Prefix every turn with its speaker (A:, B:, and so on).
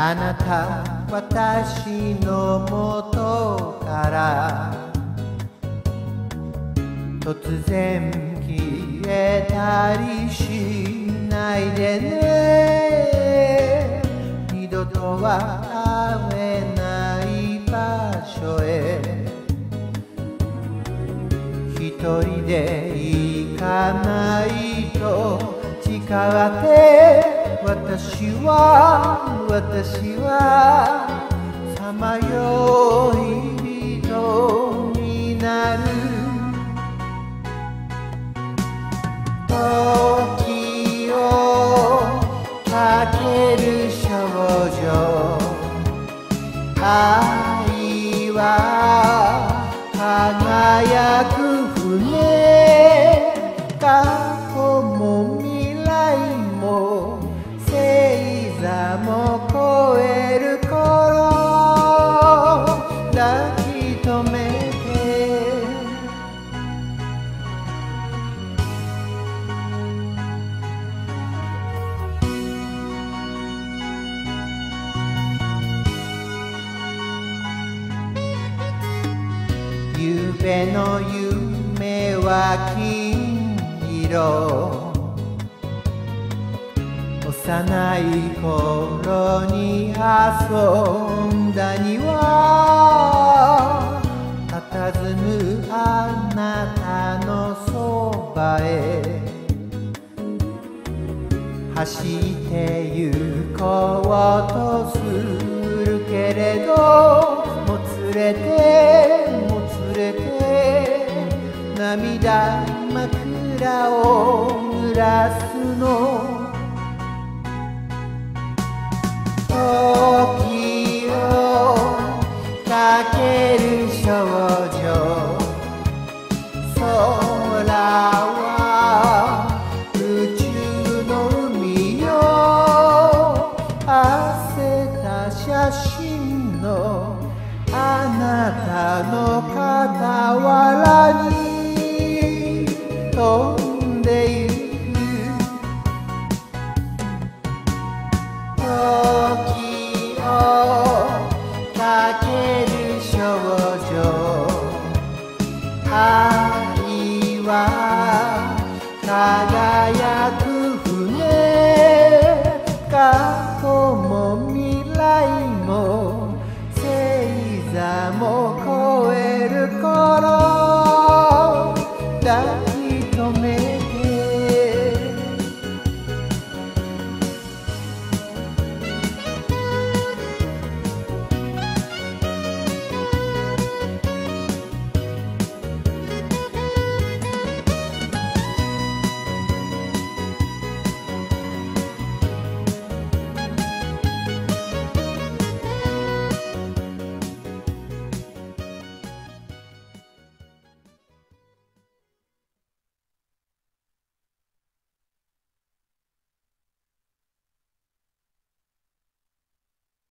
A: あなた私のもとから突然消えたりしないでね。二度とは会えない場所へ。一人で行かないと誓って私は私はさまよい人になる時をかける少女愛は輝く船過去も未来もも超える頃抱き留めてゆうべの夢は金色幼い頃に遊んだ庭佇むあなたのそばへ。走って行こうとするけれどもつれてもつれて涙枕を濡らすの。の傍らに飛んでいると時をかける少女。愛は輝く船。過去も未来も。星座も